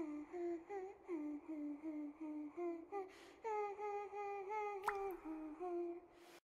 Mm-hmm.